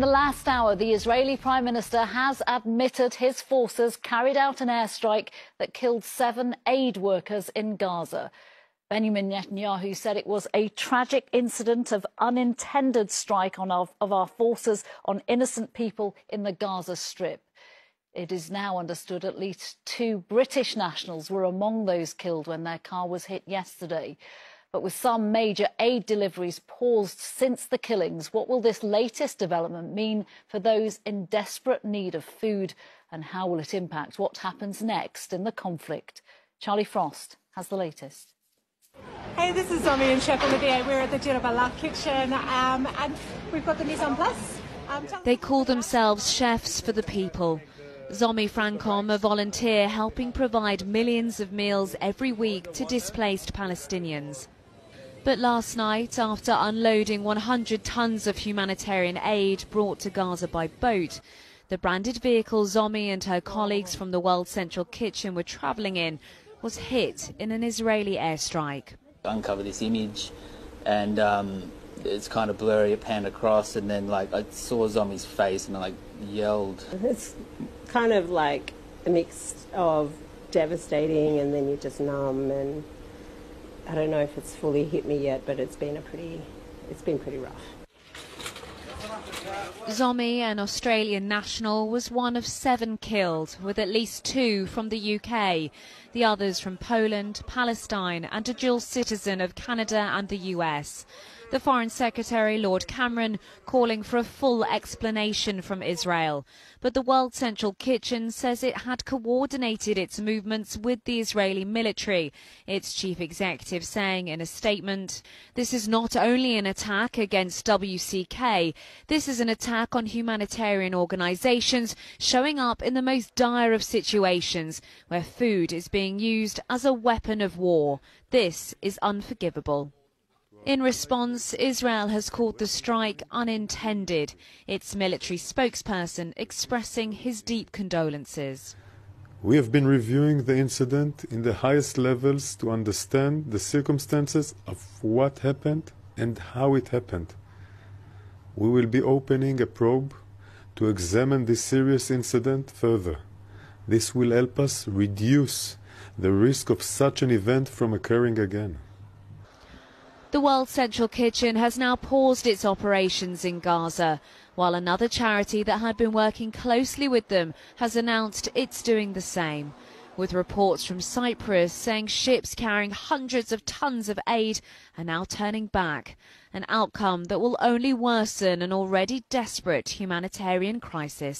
In the last hour, the Israeli Prime Minister has admitted his forces carried out an airstrike that killed seven aid workers in Gaza. Benjamin Netanyahu said it was a tragic incident of unintended strike our, of our forces on innocent people in the Gaza Strip. It is now understood at least two British nationals were among those killed when their car was hit yesterday. But with some major aid deliveries paused since the killings, what will this latest development mean for those in desperate need of food? And how will it impact what happens next in the conflict? Charlie Frost has the latest. Hey, this is Zomi and Chef Olivier. We're at the Deir al-Balah kitchen um, and we've got the mise en place. Um, they call themselves chefs for the people. Zomi Frankcom, a volunteer helping provide millions of meals every week to displaced Palestinians. But last night, after unloading 100 tons of humanitarian aid brought to Gaza by boat, the branded vehicle Zomi and her colleagues from the World Central Kitchen were travelling in was hit in an Israeli airstrike. Uncover this image, and um, it's kind of blurry. It panned across, and then like I saw Zomi's face, and I like yelled. It's kind of like a mix of devastating, and then you're just numb and I don't know if it's fully hit me yet, but it's been a pretty, it's been pretty rough. Zomi, an Australian national, was one of seven killed, with at least two from the UK, the others from Poland, Palestine, and a dual citizen of Canada and the US the Foreign Secretary Lord Cameron calling for a full explanation from Israel. But the World Central Kitchen says it had coordinated its movements with the Israeli military. Its chief executive saying in a statement, This is not only an attack against WCK, this is an attack on humanitarian organizations showing up in the most dire of situations where food is being used as a weapon of war. This is unforgivable. In response, Israel has called the strike unintended, its military spokesperson expressing his deep condolences. We have been reviewing the incident in the highest levels to understand the circumstances of what happened and how it happened. We will be opening a probe to examine this serious incident further. This will help us reduce the risk of such an event from occurring again. The World Central Kitchen has now paused its operations in Gaza, while another charity that had been working closely with them has announced it's doing the same. With reports from Cyprus saying ships carrying hundreds of tons of aid are now turning back, an outcome that will only worsen an already desperate humanitarian crisis.